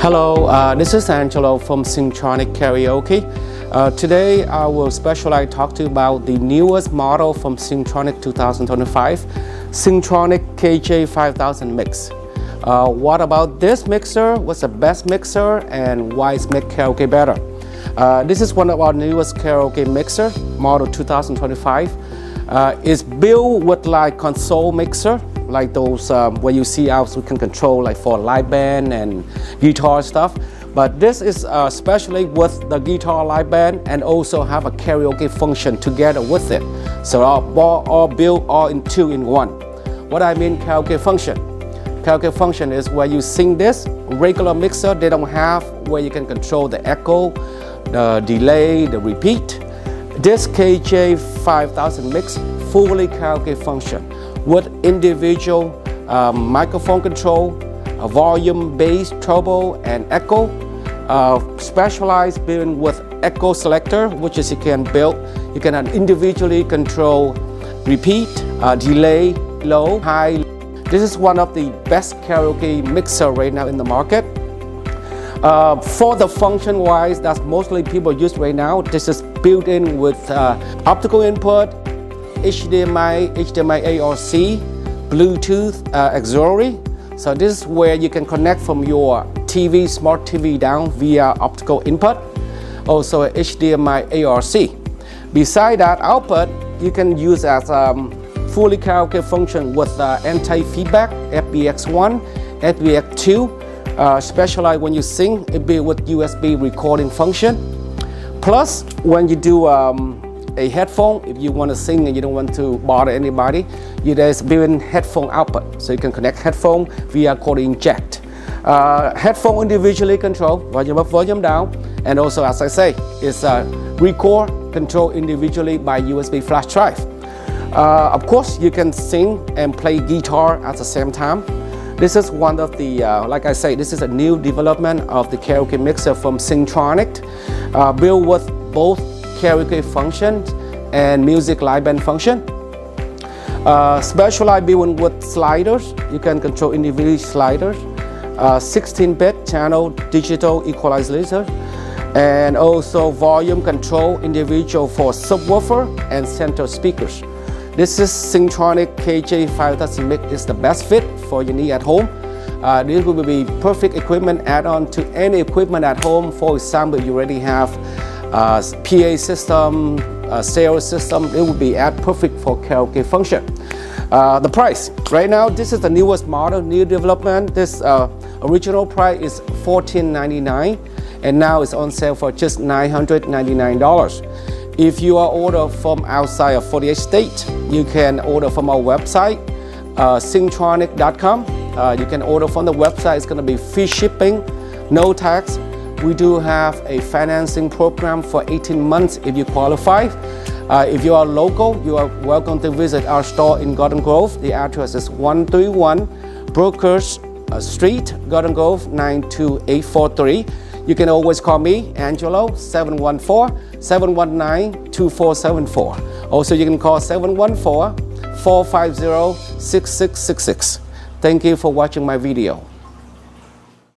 Hello, uh, this is Angelo from Singtronic Karaoke. Uh, today I will specially talk to you about the newest model from Singtronic 2025, Singtronic KJ5000 Mix. Uh, what about this mixer? What's the best mixer and why is make karaoke better? Uh, this is one of our newest karaoke mixer, model 2025. Uh, it's built with like console mixer, like those um, where you see out we can control like for live band and guitar stuff. But this is uh, especially with the guitar live band and also have a karaoke function together with it. So all, all, all built all in two in one. What I mean karaoke function? Karaoke function is where you sing this, regular mixer they don't have where you can control the echo, the delay, the repeat. This KJ5000 mix fully karaoke function with individual um, microphone control, volume, bass, treble, and echo. Uh, specialized built with echo selector, which is you can build, you can individually control repeat, uh, delay, low, high. This is one of the best karaoke mixer right now in the market. Uh, for the function wise, that's mostly people use right now. This is built in with uh, optical input, HDMI, HDMI ARC, Bluetooth uh, auxiliary. So this is where you can connect from your TV, smart TV down via optical input. Also HDMI ARC. Beside that output, you can use as um, fully karaoke function with uh, anti-feedback, FBX1, FBX2, uh, specialized when you sing, it be with USB recording function. Plus, when you do um, a headphone, if you want to sing and you don't want to bother anybody, you there's built-in headphone output. So you can connect headphone via cord jack. Uh, headphone individually control, volume up, volume down, and also as I say, it's a record control individually by USB flash drive. Uh, of course, you can sing and play guitar at the same time. This is one of the, uh, like I say, this is a new development of the karaoke mixer from Singtronic, uh, built with both karaoke function and music live band function. Uh, specialized built with sliders, you can control individual sliders, 16-bit uh, channel digital equalizer, and also volume control individual for subwoofer and center speakers. This is Singtronic KJ5000 Mix is the best fit for your need at home. Uh, this will be perfect equipment add-on to any equipment at home. For example, you already have uh, PA system, a stereo system, it will be add perfect for karaoke function. Uh, the price, right now this is the newest model, new development. This uh, original price is $14.99 and now it's on sale for just $999. If you are order from outside of 48 state, you can order from our website, uh. Uh, you can order from the website. It's going to be free shipping, no tax. We do have a financing program for 18 months if you qualify. Uh, if you are local, you are welcome to visit our store in Garden Grove. The address is 131 Brookhurst uh, Street, Garden Grove 92843. You can always call me, Angelo, 714-719-2474. Also, you can call 714-450-6666. Thank you for watching my video.